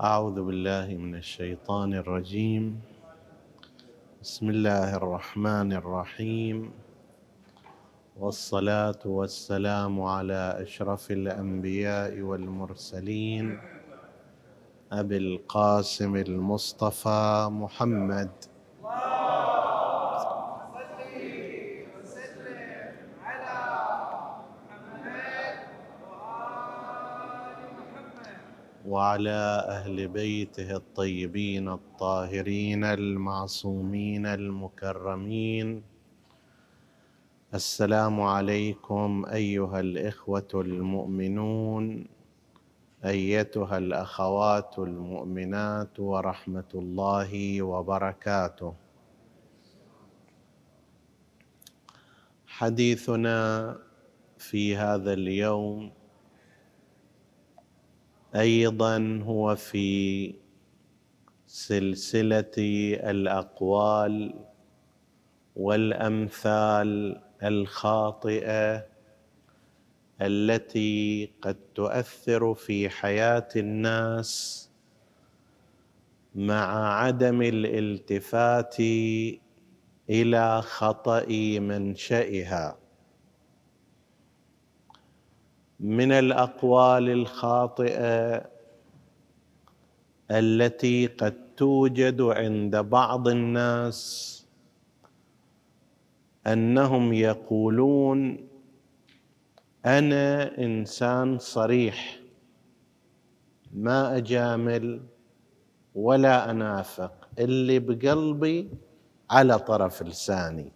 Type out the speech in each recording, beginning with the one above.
أعوذ بالله من الشيطان الرجيم. بسم الله الرحمن الرحيم. والصلاة والسلام على أشرف الأنبياء والمرسلين. أبي القاسم المصطفى محمد. وعلى أهل بيته الطيبين الطاهرين المعصومين المكرمين. السلام عليكم أيها الإخوة المؤمنون أيتها الأخوات المؤمنات ورحمة الله وبركاته. حديثنا في هذا اليوم أيضا هو في سلسلة الأقوال والأمثال الخاطئة التي قد تؤثر في حياة الناس مع عدم الالتفات إلى خطأ منشئها. من الأقوال الخاطئة التي قد توجد عند بعض الناس أنهم يقولون أنا إنسان صريح ما أجامل ولا أنافق اللي بقلبي على طرف لساني.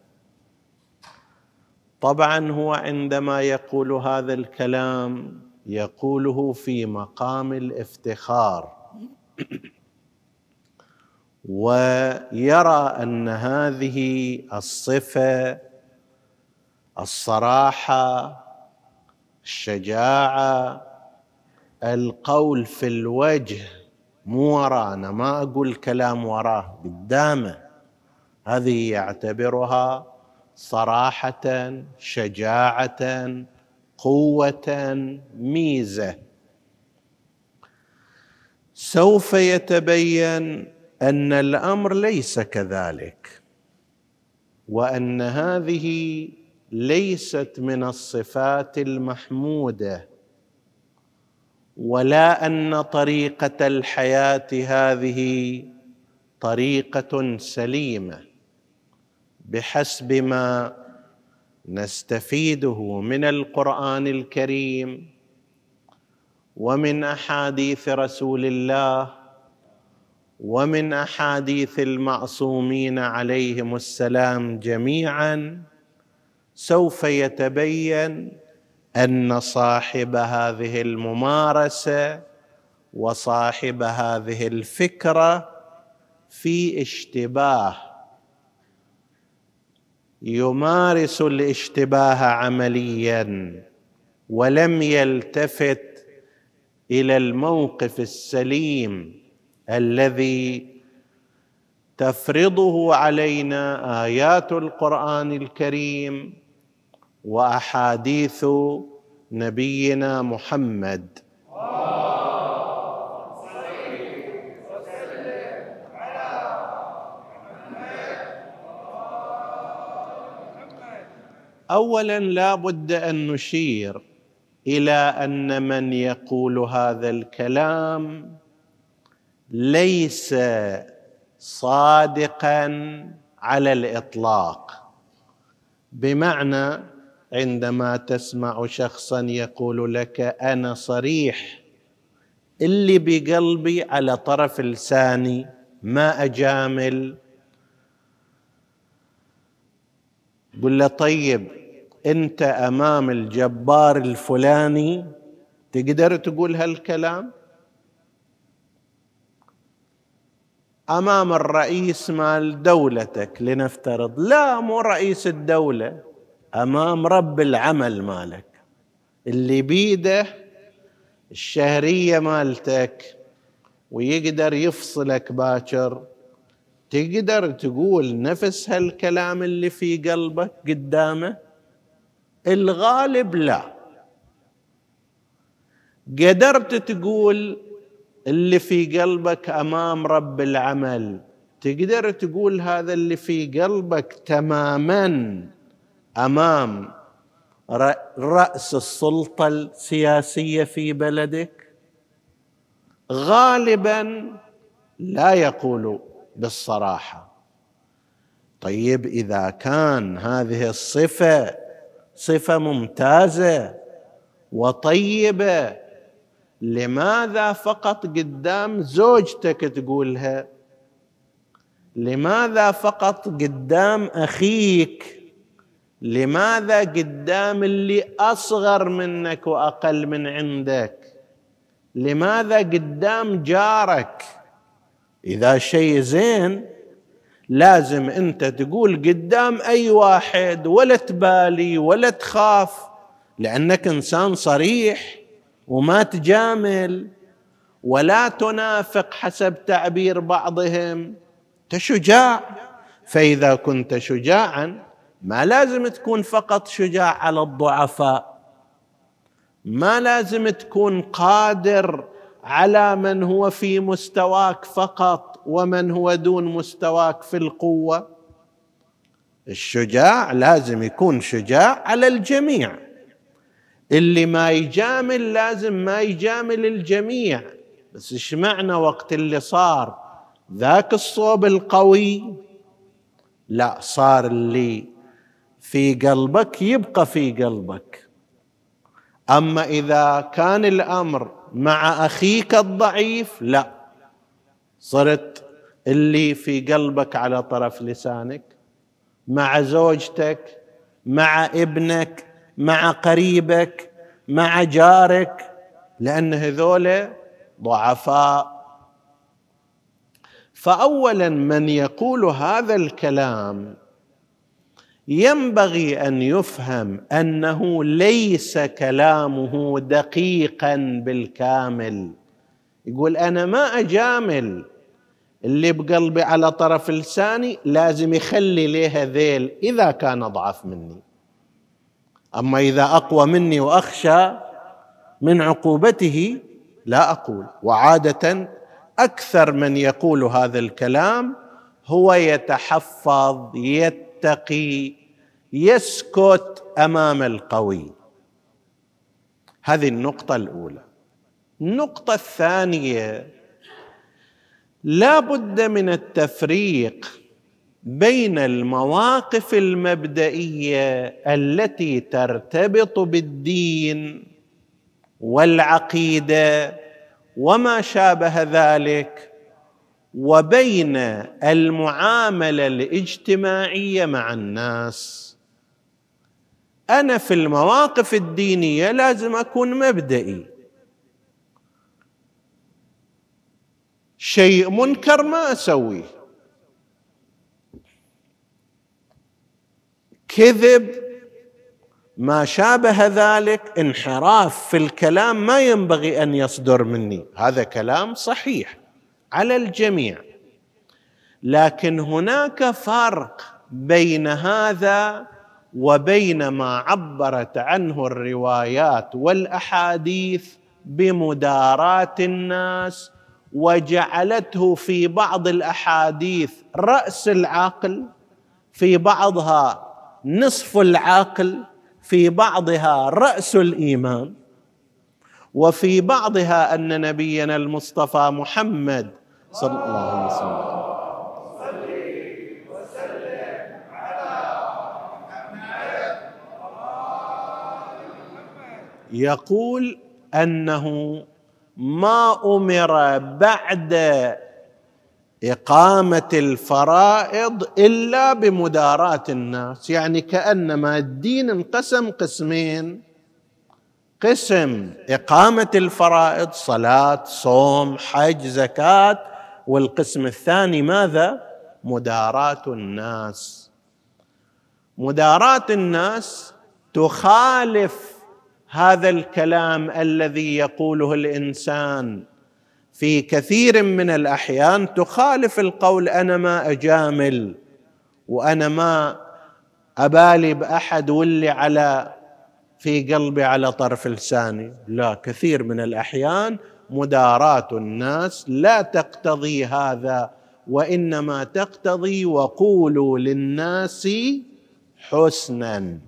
طبعا هو عندما يقول هذا الكلام يقوله في مقام الافتخار. ويرى أن هذه الصفة الصراحة الشجاعة القول في الوجه مو ورانا ما أقول كلام وراه قدامه. هذه يعتبرها صراحة شجاعة قوة ميزة. سوف يتبين أن الأمر ليس كذلك وأن هذه ليست من الصفات المحمودة ولا أن طريقة الحياة هذه طريقة سليمة. بحسب ما نستفيده من القرآن الكريم ومن أحاديث رسول الله ومن أحاديث المعصومين عليهم السلام جميعا سوف يتبين أن صاحب هذه الممارسة وصاحب هذه الفكرة في اشتباه يمارس الاشتباه عمليا ولم يلتفت إلى الموقف السليم الذي تفرضه علينا آيات القرآن الكريم وأحاديث نبينا محمد. اولا لا بد أن نشير إلى أن من يقول هذا الكلام ليس صادقا على الإطلاق. بمعنى عندما تسمع شخصا يقول لك أنا صريح اللي بقلبي على طرف لساني ما أجامل. قل له طيب انت امام الجبار الفلاني تقدر تقول هالكلام؟ امام الرئيس مال دولتك لنفترض. لا مو رئيس الدولة امام رب العمل مالك. اللي بيده الشهرية مالتك ويقدر يفصلك باكر. تقدر تقول نفس هالكلام اللي في قلبك قدامه؟ الغالب لا. قدرت تقول اللي في قلبك أمام رب العمل تقدر تقول هذا اللي في قلبك تماما أمام رأس السلطة السياسية في بلدك؟ غالبا لا يقول بالصراحة. طيب إذا كان هذه الصفة صفة ممتازة وطيبة. لماذا فقط قدام زوجتك تقولها؟ لماذا فقط قدام أخيك؟ لماذا قدام اللي أصغر منك وأقل من عندك؟ لماذا قدام جارك؟ إذا شيء زين لازم انت تقول قدام أي واحد ولا تبالي ولا تخاف لأنك إنسان صريح وما تجامل ولا تنافق حسب تعبير بعضهم. أنت شجاع. فإذا كنت شجاعا ما لازم تكون فقط شجاع على الضعفاء. ما لازم تكون قادر على من هو في مستواك فقط. ومن هو دون مستواك في القوة؟ الشجاع لازم يكون شجاع على الجميع. اللي ما يجامل لازم ما يجامل الجميع. بس إيش معنى وقت اللي صار ذاك الصوب القوي؟ لا صار اللي في قلبك يبقى في قلبك. أما إذا كان الأمر مع أخيك الضعيف لا. صرت اللي في قلبك على طرف لسانك مع زوجتك مع ابنك مع قريبك مع جارك لأن هذول ضعفاء. فاولا من يقول هذا الكلام ينبغي أن يفهم أنه ليس كلامه دقيقا بالكامل. يقول أنا ما أجامل. اللي بقلبي على طرف لساني لازم يخلي ليه ذيل إذا كان اضعف مني. أما إذا أقوى مني وأخشى من عقوبته لا أقول. وعادة أكثر من يقول هذا الكلام هو يتحفظ يتقي يسكت أمام القوي. هذه النقطة الأولى. النقطة الثانية لا بد من التفريق بين المواقف المبدئية التي ترتبط بالدين والعقيدة وما شابه ذلك وبين المعاملة الاجتماعية مع الناس. أنا في المواقف الدينية لازم أكون مبدئي. شيء منكر ما اسويه كذب ما شابه ذلك انحراف في الكلام ما ينبغي أن يصدر مني. هذا كلام صحيح على الجميع. لكن هناك فرق بين هذا وبين ما عبرت عنه الروايات والأحاديث بمداراة الناس وجعلته في بعض الأحاديث رأس العقل في بعضها نصف العقل في بعضها رأس الإيمان وفي بعضها أن نبينا المصطفى محمد صلى الله عليه وسلم. يقول أنه ما أمر بعد إقامة الفرائض إلا بمداراة الناس. يعني كأنما الدين انقسم قسمين. قسم إقامة الفرائض صلاة صوم حج زكاة. والقسم الثاني ماذا؟ مداراة الناس. مداراة الناس تخالف هذا الكلام الذي يقوله الإنسان في كثير من الأحيان تخالف القول أنا ما أجامل وأنا ما أبالي بأحد واللي على في قلبي على طرف لساني. لا كثير من الأحيان مداراة الناس لا تقتضي هذا وإنما تقتضي وقولوا للناس حسنا.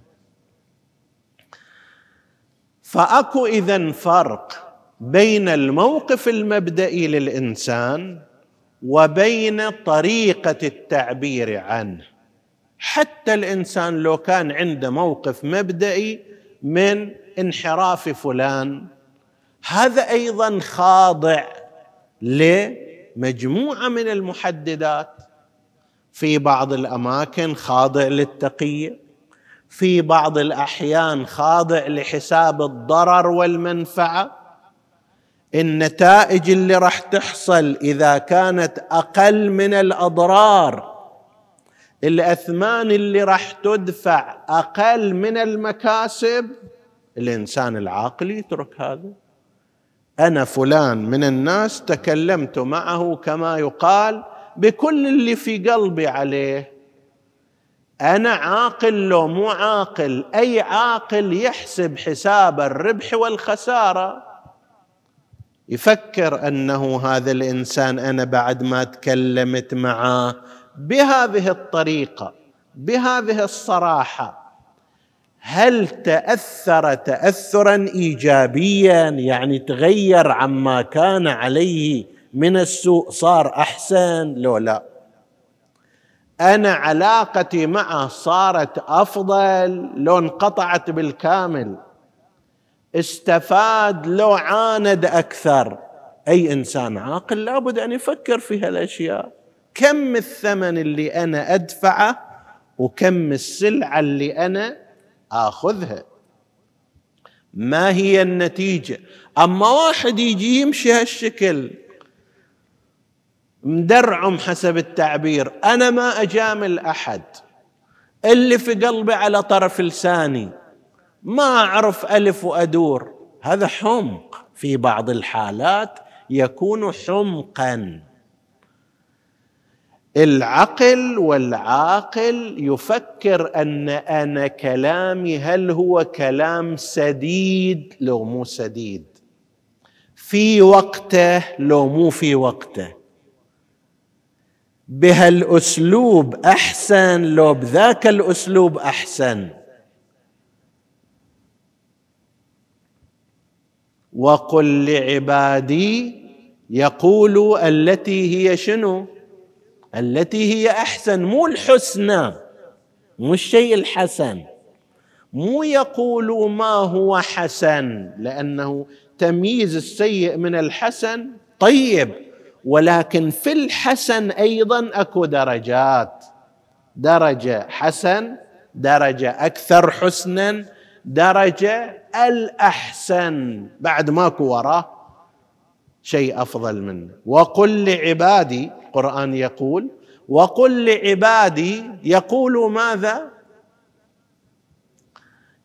فأكو إذا فرق بين الموقف المبدئي للإنسان وبين طريقة التعبير عنه. حتى الإنسان لو كان عنده موقف مبدئي من انحراف فلان هذا أيضا خاضع لمجموعة من المحددات. في بعض الأماكن خاضع للتقيه في بعض الأحيان خاضع لحساب الضرر والمنفعة. النتائج اللي راح تحصل إذا كانت أقل من الأضرار. الأثمان اللي راح تدفع أقل من المكاسب. الإنسان العاقل يترك هذا. أنا فلان من الناس تكلمت معه كما يقال بكل اللي في قلبي عليه. أنا عاقل لو مو عاقل أي عاقل يحسب حساب الربح والخسارة. يفكر أنه هذا الإنسان أنا بعد ما تكلمت معه بهذه الطريقة بهذه الصراحة. هل تأثر تاثرا ايجابيا؟ يعني تغير عما كان عليه من السوء صار أحسن لو لا؟ أنا علاقتي معه صارت أفضل لو انقطعت بالكامل. استفاد لو عاند أكثر. أي إنسان عاقل لابد أن يفكر في هالأشياء. كم الثمن اللي أنا أدفعه وكم السلعة اللي أنا آخذها؟ ما هي النتيجة؟ أما واحد يجي يمشي هالشكل مدرعم حسب التعبير. أنا ما أجامل أحد. اللي في قلبي على طرف لساني. ما أعرف ألف وأدور. هذا حمق. في بعض الحالات يكون حمقا. العقل والعاقل يفكر أن أنا كلامي هل هو كلام سديد؟ لو مو سديد. في وقته لو مو في وقته. بهالأسلوب أحسن لو بذاك الأسلوب أحسن. وقل لعبادي يقولوا التي هي شنو؟ التي هي أحسن مو الحسنى مو الشيء الحسن. مو يقولوا ما هو حسن لأنه تمييز السيء من الحسن. طيب ولكن في الحسن أيضا أكو درجات. درجة حسن درجة أكثر حسنا درجة الأحسن. بعد ماكو وراه شيء أفضل منه. وقل لعبادي القران يقول وقل لعبادي يقول ماذا؟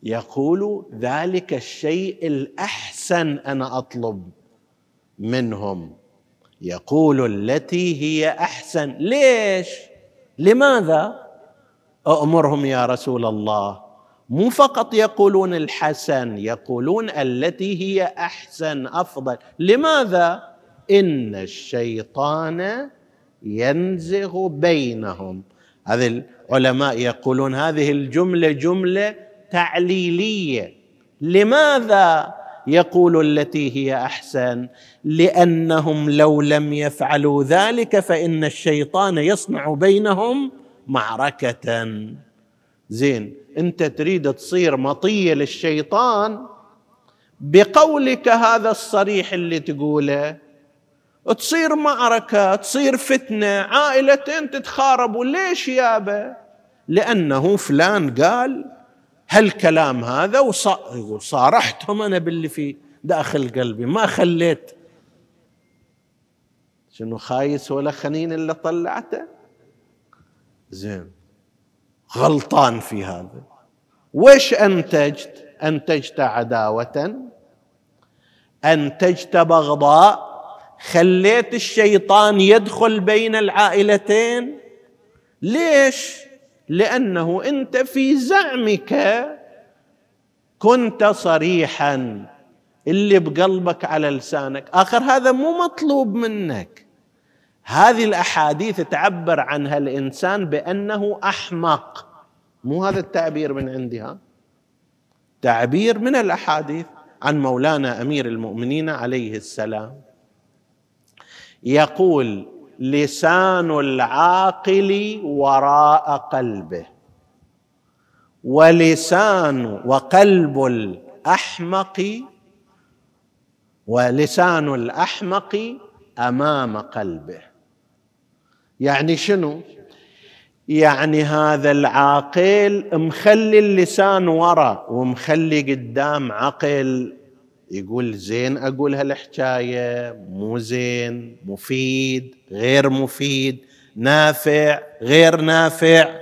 يقول ذلك الشيء الأحسن أنا أطلب منهم. يقول التي هي أحسن. ليش؟ لماذا؟ امرهم يا رسول الله. مو فقط يقولون الحسن يقولون التي هي أحسن أفضل. لماذا؟ إن الشيطان ينزغ بينهم. هذه العلماء يقولون هذه الجملة جملة تعليلية. لماذا؟ يقول التي هي أحسن لأنهم لو لم يفعلوا ذلك فإن الشيطان يصنع بينهم معركة. زين أنت تريد تصير مطية للشيطان؟ بقولك هذا الصريح اللي تقوله تصير معركة تصير فتنة عائلتين تتخاربوا ليش يابا؟ لأنه فلان قال هالكلام هذا وصارحتهم أنا باللي في داخل قلبي. ما خليت. شنو خايس ولا خنين إلا طلعته؟ زين. غلطان في هذا. وش أنتجت؟ أنتجت عداوة. أنتجت بغضاء. خليت الشيطان يدخل بين العائلتين. ليش؟ لأنه أنت في زعمك كنت صريحا. اللي بقلبك على لسانك. آخر هذا مو مطلوب منك. هذه الأحاديث تعبر عنها الإنسان بأنه أحمق. مو هذا التعبير من عندها تعبير من الأحاديث عن مولانا أمير المؤمنين عليه السلام. يقول لسان العاقل وراء قلبه. ولسان وقلب الأحمق ولسان الأحمق أمام قلبه. يعني شنو؟ يعني هذا العاقل مخلي اللسان ورا ومخلي قدام عقل يقول زين أقول هالحكاية مو زين مفيد غير مفيد نافع غير نافع.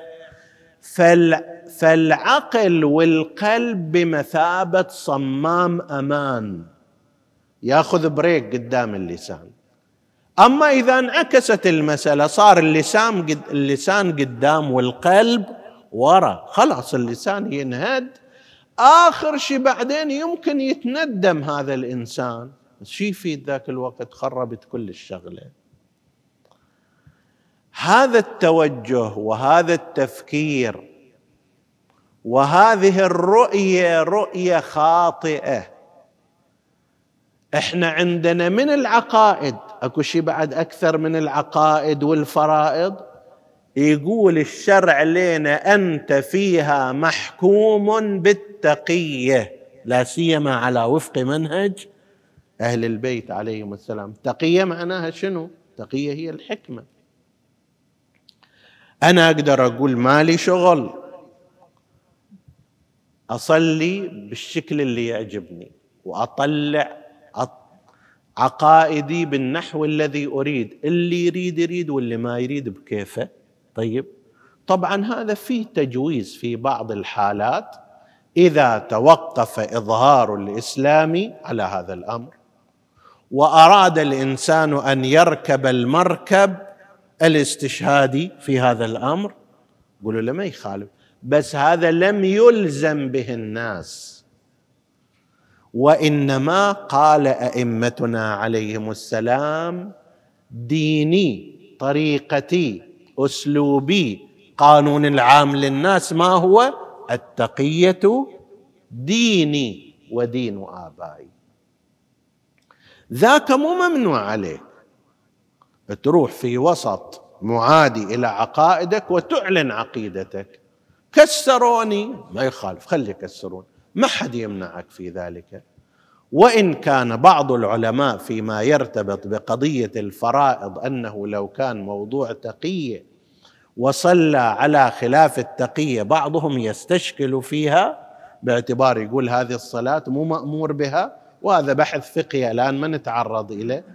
فال فالعقل والقلب بمثابة صمام أمان. ياخذ بريك قدام اللسان. أما إذا انعكست المسألة صار اللسان اللسان قدام والقلب ورا. خلاص اللسان ينهد آخر شيء بعدين يمكن يتندم هذا الإنسان. شي في ذاك الوقت خربت كل الشغلة. هذا التوجه وهذا التفكير وهذه الرؤية رؤية خاطئة. إحنا عندنا من العقائد أكو شيء بعد أكثر من العقائد والفرائض؟ يقول الشرع لنا أنت فيها محكوم بالتقية لا سيما على وفق منهج أهل البيت عليهم السلام. تقية معناها شنو؟ تقية هي الحكمة. أنا أقدر أقول مالي شغل أصلي بالشكل اللي يعجبني وأطلع عقائدي بالنحو الذي أريد اللي يريد يريد واللي ما يريد بكيفه. طيب. طبعا هذا فيه تجويز في بعض الحالات إذا توقف إظهار الإسلام على هذا الأمر وأراد الإنسان أن يركب المركب الاستشهادي في هذا الأمر قولوا له ما يخالف بس هذا لم يلزم به الناس. وإنما قال أئمتنا عليهم السلام ديني طريقتي أسلوبي. قانون العام للناس ما هو؟ التقية ديني ودين آبائي. ذاك مو ممنوع عليك تروح في وسط معادي إلى عقائدك وتعلن عقيدتك. كسروني. ما يخالف خلي يكسرون. ما حد يمنعك في ذلك. وإن كان بعض العلماء فيما يرتبط بقضية الفرائض أنه لو كان موضوع تقيه وصلى على خلاف التقيه بعضهم يستشكل فيها باعتبار يقول هذه الصلاة مو مأمور بها وهذا بحث فقهي الآن ما نتعرض إليه.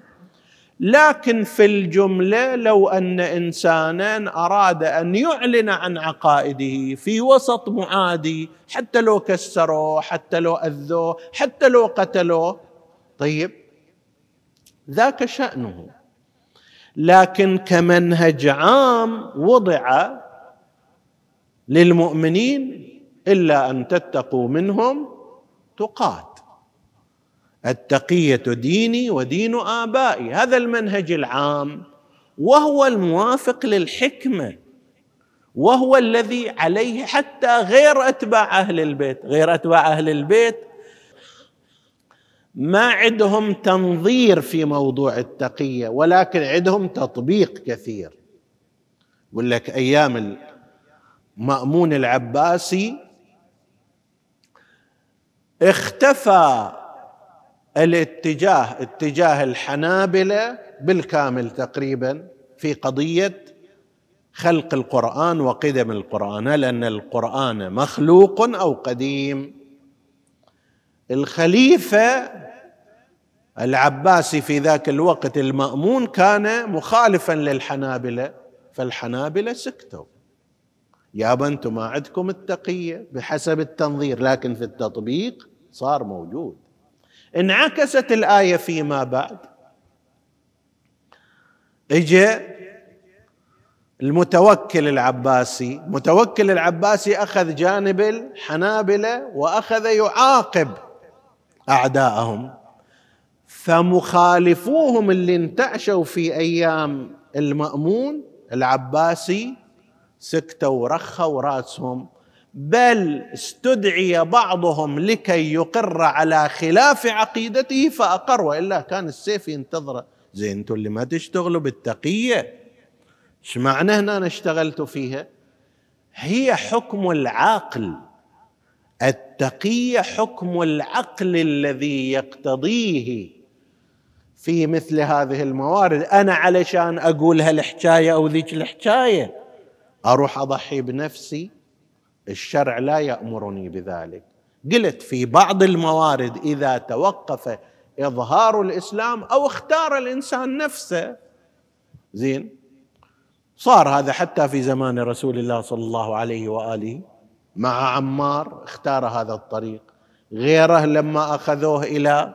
لكن في الجملة لو أن إنسانا أراد أن يعلن عن عقائده في وسط معادي حتى لو كسروه حتى لو أذوه حتى لو قتلوه طيب ذاك شأنه. لكن كمنهج عام وضع للمؤمنين إلا أن تتقوا منهم تقات. التقية ديني ودين آبائي. هذا المنهج العام. وهو الموافق للحكمة. وهو الذي عليه حتى غير أتباع أهل البيت. غير أتباع أهل البيت ما عندهم تنظير في موضوع التقية ولكن عندهم تطبيق كثير. يقول لك أيام المأمون العباسي اختفى الاتجاه اتجاه الحنابلة بالكامل تقريبا في قضية خلق القرآن وقدم القرآن لأن القرآن مخلوق أو قديم. الخليفة العباسي في ذاك الوقت المأمون كان مخالفا للحنابلة فالحنابلة سكتوا. يا أنتم ما عندكم التقية بحسب التنظير لكن في التطبيق صار موجود. انعكست الآية فيما بعد. اجى المتوكل العباسي. متوكل العباسي أخذ جانب الحنابلة وأخذ يعاقب أعداءهم. فمخالفوهم اللي انتعشوا في أيام المأمون. العباسي سكتوا ورخوا راسهم. بل استدعي بعضهم لكي يقر على خلاف عقيدته فأقر وإلا كان السيف ينتظره زين أنتم اللي ما تشتغلوا بالتقية. إيش معنى هنا أنا اشتغلت فيها؟ هي حكم العقل. التقية حكم العقل الذي يقتضيه. في مثل هذه الموارد أنا علشان أقول هالحكاية أو ذيك الحكاية أروح أضحي بنفسي الشرع لا يأمرني بذلك. قلت في بعض الموارد إذا توقف إظهار الإسلام أو اختار الإنسان نفسه زين صار هذا حتى في زمان رسول الله صلى الله عليه وآله مع عمار اختار هذا الطريق. غيره لما أخذوه إلى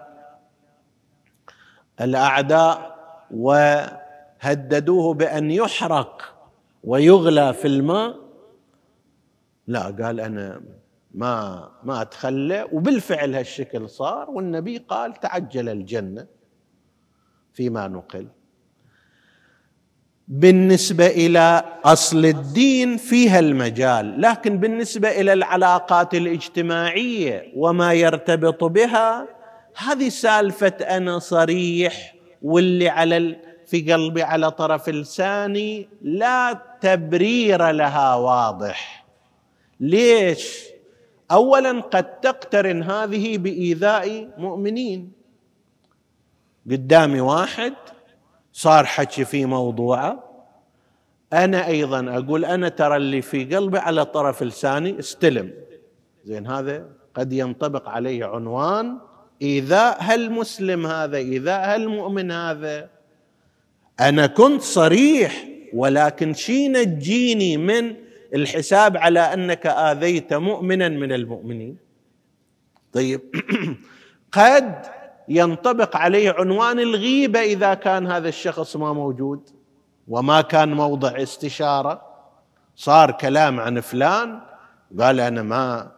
الأعداء وهددوه بأن يحرق ويغلى في الماء لا قال أنا ما ما أتخلى. وبالفعل هالشكل صار والنبي قال تعجل الجنة فيما نقل. بالنسبة إلى أصل الدين فيها المجال لكن بالنسبة إلى العلاقات الاجتماعية وما يرتبط بها هذه سالفة أنا صريح واللي على في قلبي على طرف لساني لا تبرير لها واضح. ليش؟ اولا قد تقترن هذه بإيذاء مؤمنين. قدامي واحد صار حكي في موضوعه أنا أيضا أقول أنا ترى اللي في قلبي على طرف لساني استلم. زين هذا قد ينطبق عليه عنوان إيذاء هالمسلم هذا إيذاء هالمؤمن هذا. أنا كنت صريح ولكن شي نجيني من الحساب على أنك آذيت مؤمنا من المؤمنين. طيب. قد ينطبق عليه عنوان الغيبة إذا كان هذا الشخص ما موجود وما كان موضع استشارة. صار كلام عن فلان قال أنا ما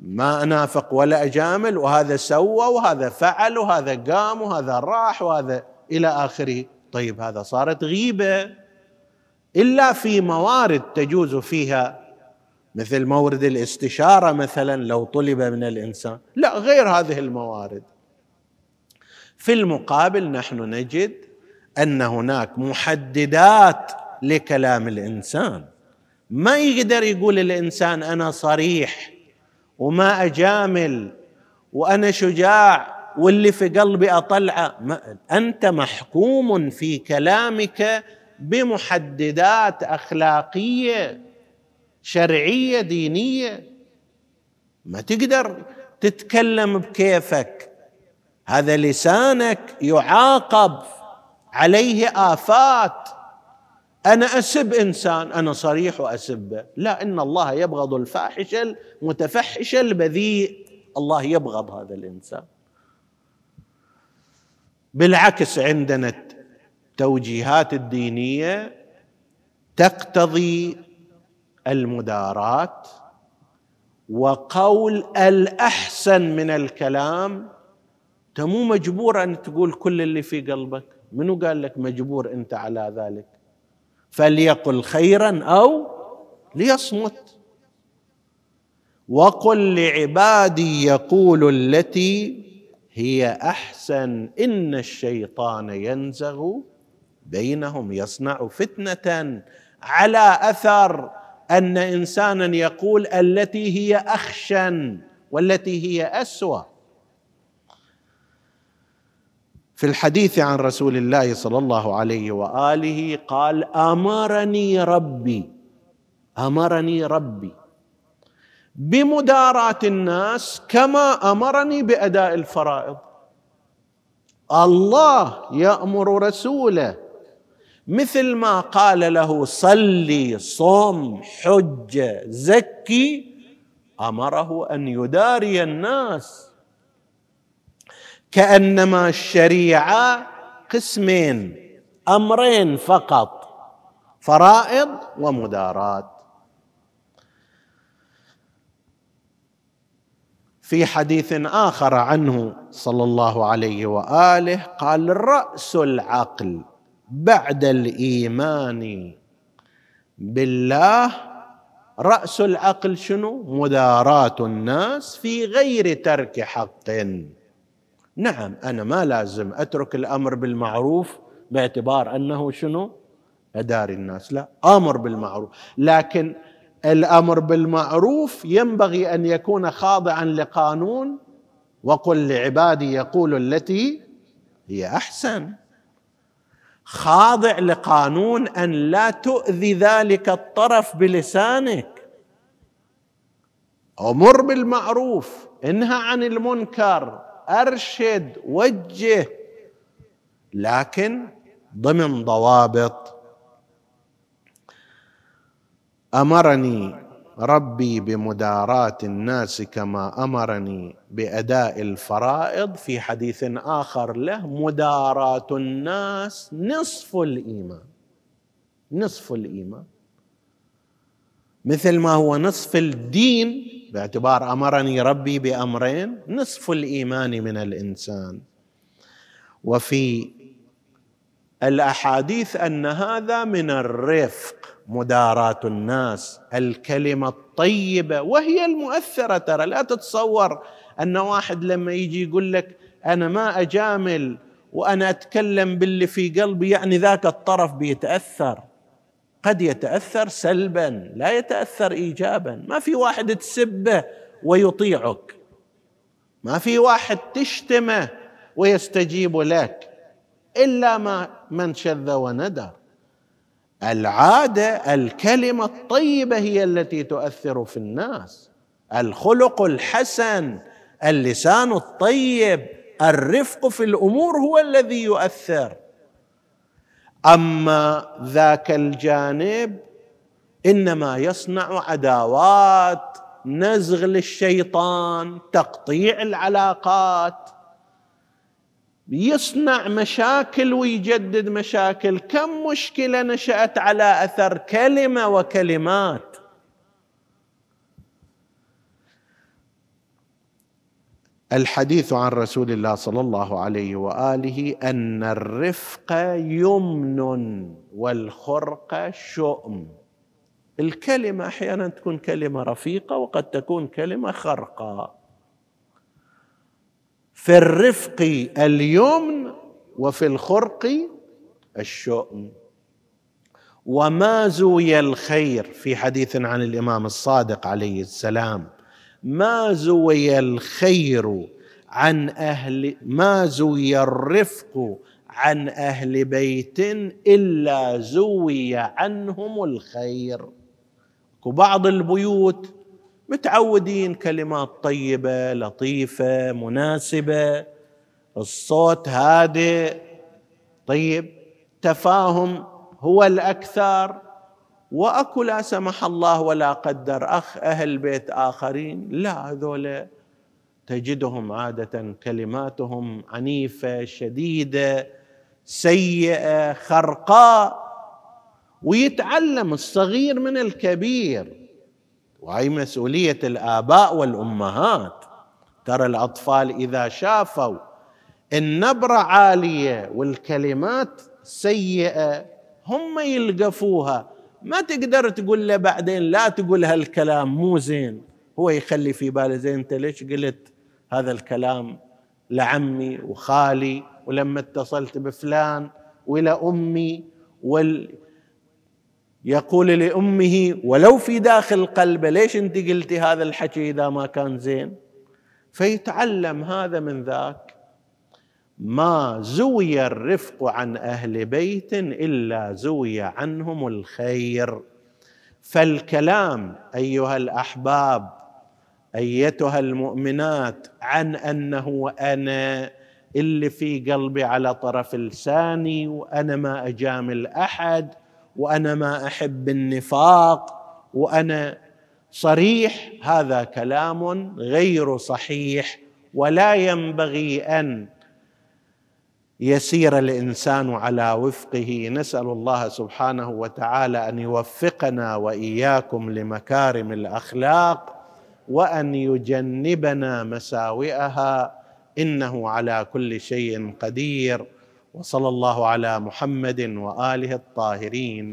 ما أنافق ولا أجامل وهذا سوى وهذا فعل وهذا قام وهذا راح وهذا إلى آخره. طيب هذا صارت غيبة. إلا في موارد تجوز فيها. مثل مورد الاستشارة مثلا لو طلب من الإنسان. لا غير هذه الموارد. في المقابل نحن نجد أن هناك محددات لكلام الإنسان. ما يقدر يقول الإنسان أنا صريح وما أجامل وأنا شجاع واللي في قلبي أطلعه. أنت محكوم في كلامك بمحددات أخلاقية شرعية دينية. ما تقدر تتكلم بكيفك. هذا لسانك يعاقب عليه آفات. أنا أسب إنسان أنا صريح وأسبه. لا إن الله يبغض الفاحش المتفحش البذيء. الله يبغض هذا الإنسان. بالعكس عندنا التوجيهات الدينية تقتضي المداراه وقول الأحسن من الكلام. أنت مو مجبور أن تقول كل اللي في قلبك. منو قال لك مجبور أنت على ذلك؟ فليقل خيرا أو ليصمت. وقل لعبادي يقول التي هي أحسن. إن الشيطان ينزغ بينهم يصنع فتنة على أثر أن إنسانا يقول التي هي أخشن والتي هي أسوأ. في الحديث عن رسول الله صلى الله عليه وآله قال أمرني ربي أمرني ربي بمداراة الناس كما أمرني بأداء الفرائض. الله يأمر رسوله مثل ما قال له صلي صم حج زكي أمره أن يداري الناس. كأنما الشريعة قسمين أمرين فقط فرائض ومدارات. في حديث آخر عنه صلى الله عليه وآله قال رأس العقل. بعد الإيمان بالله رأس العقل شنو؟ مداراه الناس في غير ترك حق. نعم أنا ما لازم أترك الأمر بالمعروف باعتبار أنه شنو؟ أداري الناس. لا آمر بالمعروف. لكن الأمر بالمعروف ينبغي أن يكون خاضعا لقانون وقل لعبادي يقول التي هي أحسن. خاضع لقانون أن لا تؤذي ذلك الطرف بلسانك. أمر بالمعروف انهى عن المنكر أرشد وجه لكن ضمن ضوابط. أمرني ربي بمداراه الناس كما أمرني بأداء الفرائض. في حديث آخر له مداراه الناس نصف الإيمان. نصف الإيمان. مثل ما هو نصف الدين باعتبار أمرني ربي بأمرين نصف الإيمان من الإنسان. وفي الأحاديث أن هذا من الرفق. مداراه الناس الكلمة الطيبة وهي المؤثرة. ترى لا تتصور أن واحد لما يجي يقول لك أنا ما أجامل وأنا أتكلم باللي في قلبي يعني ذاك الطرف بيتأثر. قد يتأثر سلبا لا يتأثر ايجابا. ما في واحد تسبه ويطيعك. ما في واحد تشتمه ويستجيب لك. إلا ما من شذ وندر العادة الكلمة الطيبة هي التي تؤثر في الناس. الخلق الحسن اللسان الطيب الرفق في الأمور هو الذي يؤثر. أما ذاك الجانب إنما يصنع عداوات نزغ للشيطان تقطيع العلاقات. يصنع مشاكل ويجدد مشاكل. كم مشكلة نشأت على أثر كلمة وكلمات؟ الحديث عن رسول الله صلى الله عليه وآله أن الرفق يمن والخرق شؤم. الكلمة أحيانا تكون كلمة رفيقة وقد تكون كلمة خرقه في الرفق اليمن وفي الخرق الشؤم. وما زوي الخير في حديث عن الإمام الصادق عليه السلام ما زوي الخير عن أهل ما زوي الرفق عن أهل بيت إلا زوي عنهم الخير. وبعض البيوت متعودين كلمات طيبة لطيفة مناسبة. الصوت هادئ طيب. تفاهم هو الأكثر. وأكو لا سمح الله ولا قدر أخ أهل بيت آخرين. لا هذول تجدهم عادة كلماتهم عنيفة شديدة سيئة خرقاء. ويتعلم الصغير من الكبير. وهي مسؤولية الآباء والأمهات. ترى الأطفال إذا شافوا النبره عالية والكلمات سيئة هم يلقفوها. ما تقدر تقول له بعدين لا تقول هالكلام مو زين. هو يخلي في باله زين أنت ليش قلت هذا الكلام لعمي وخالي ولما اتصلت بفلان والى امي وال يقول لأمه ولو في داخل قلبه ليش أنت قلتي هذا الحكي إذا ما كان زين؟ فيتعلم هذا من ذاك. ما زوي الرفق عن أهل بيت إلا زوي عنهم الخير. فالكلام أيها الأحباب أيتها المؤمنات عن أنه أنا اللي في قلبي على طرف لساني وأنا ما أجامل أحد وأنا ما أحب النفاق وأنا صريح هذا كلام غير صحيح. ولا ينبغي أن يسير الإنسان على وفقه. نسأل الله سبحانه وتعالى أن يوفقنا وإياكم لمكارم الأخلاق وأن يجنبنا مساوئها. إنه على كل شيء قدير. وصلى الله على محمد وآله الطاهرين.